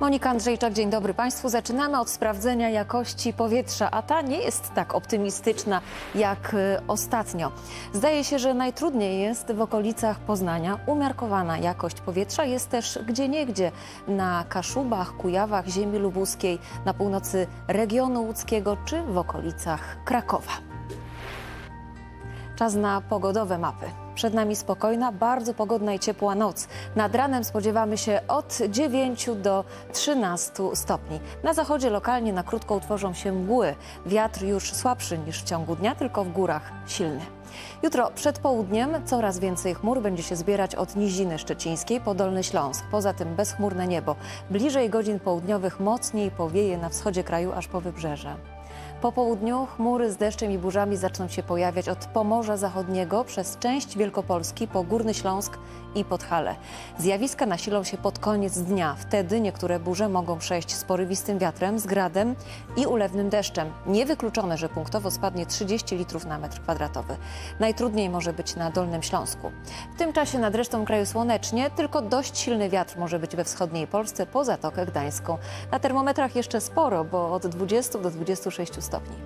Monika Andrzejczak, dzień dobry Państwu. Zaczynamy od sprawdzenia jakości powietrza, a ta nie jest tak optymistyczna jak y, ostatnio. Zdaje się, że najtrudniej jest w okolicach Poznania. Umiarkowana jakość powietrza jest też gdzieniegdzie na Kaszubach, Kujawach, ziemi lubuskiej, na północy regionu łódzkiego czy w okolicach Krakowa. Czas na pogodowe mapy. Przed nami spokojna, bardzo pogodna i ciepła noc. Nad ranem spodziewamy się od 9 do 13 stopni. Na zachodzie lokalnie na krótko utworzą się mgły. Wiatr już słabszy niż w ciągu dnia, tylko w górach silny. Jutro przed południem coraz więcej chmur będzie się zbierać od Niziny Szczecińskiej po Dolny Śląsk. Poza tym bezchmurne niebo. Bliżej godzin południowych mocniej powieje na wschodzie kraju aż po wybrzeże. Po południu chmury z deszczem i burzami zaczną się pojawiać od Pomorza Zachodniego przez część Wielkopolski po Górny Śląsk i Podhale. Zjawiska nasilą się pod koniec dnia. Wtedy niektóre burze mogą przejść z porywistym wiatrem, z gradem i ulewnym deszczem. Niewykluczone, że punktowo spadnie 30 litrów na metr kwadratowy. Najtrudniej może być na Dolnym Śląsku. W tym czasie nad resztą kraju słonecznie, tylko dość silny wiatr może być we wschodniej Polsce po Zatokę Gdańską. Na termometrach jeszcze sporo, bo od 20 do 26 stopni.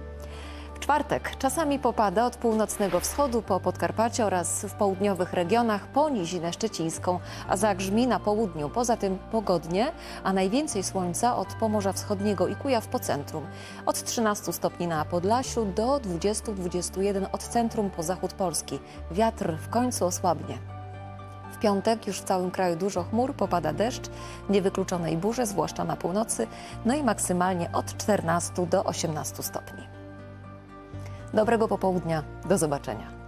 W czwartek czasami popada od północnego wschodu po Podkarpacie oraz w południowych regionach po Nizinę Szczecińską, a zagrzmi na południu. Poza tym pogodnie, a najwięcej słońca od Pomorza Wschodniego i Kujaw po centrum. Od 13 stopni na Podlasiu do 20-21 od centrum po zachód Polski. Wiatr w końcu osłabnie. W piątek już w całym kraju dużo chmur, popada deszcz, niewykluczone i burze, zwłaszcza na północy, no i maksymalnie od 14 do 18 stopni. Dobrego popołudnia, do zobaczenia.